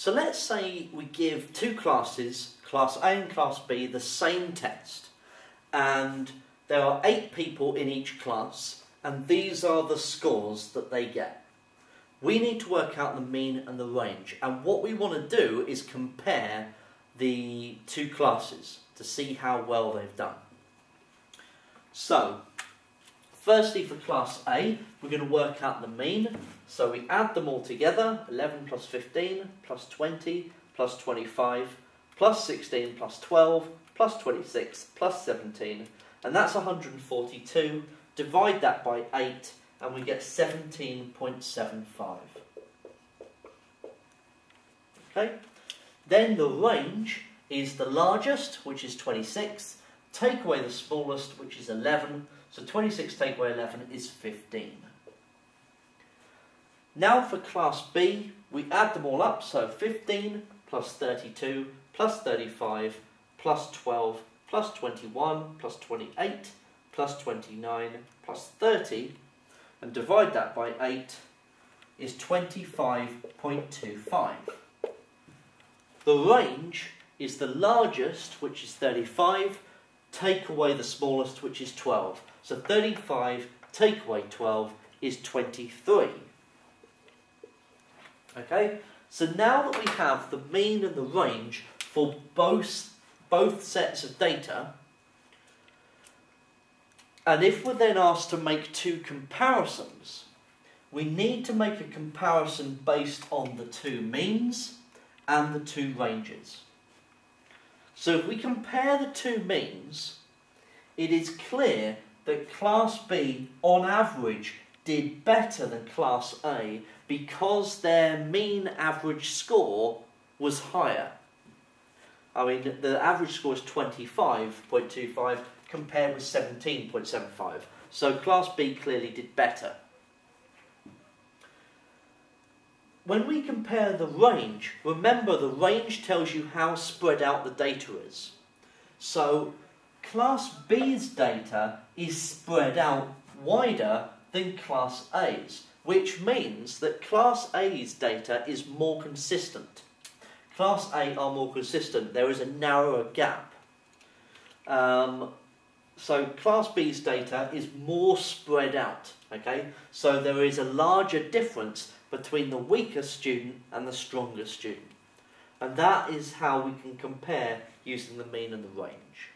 So let's say we give two classes, class A and class B, the same test, and there are eight people in each class, and these are the scores that they get. We need to work out the mean and the range, and what we want to do is compare the two classes to see how well they've done. So, firstly for class A, we're going to work out the mean. So we add them all together, 11 plus 15, plus 20, plus 25, plus 16, plus 12, plus 26, plus 17, and that's 142. Divide that by 8, and we get 17.75. Okay? Then the range is the largest, which is 26, take away the smallest, which is 11, so 26 take away 11 is 15. Now for class B, we add them all up, so 15 plus 32 plus 35 plus 12 plus 21 plus 28 plus 29 plus 30 and divide that by 8 is 25.25. The range is the largest, which is 35, take away the smallest, which is 12. So 35 take away 12 is 23. Okay, so now that we have the mean and the range for both, both sets of data, and if we're then asked to make two comparisons, we need to make a comparison based on the two means and the two ranges. So if we compare the two means, it is clear that Class B, on average, did better than Class A because their mean average score was higher. I mean, the average score is 25.25 compared with 17.75. So Class B clearly did better. When we compare the range, remember the range tells you how spread out the data is. So Class B's data is spread out wider than Class A's, which means that Class A's data is more consistent. Class A are more consistent, there is a narrower gap. Um, so Class B's data is more spread out, okay? So there is a larger difference between the weaker student and the stronger student. And that is how we can compare using the mean and the range.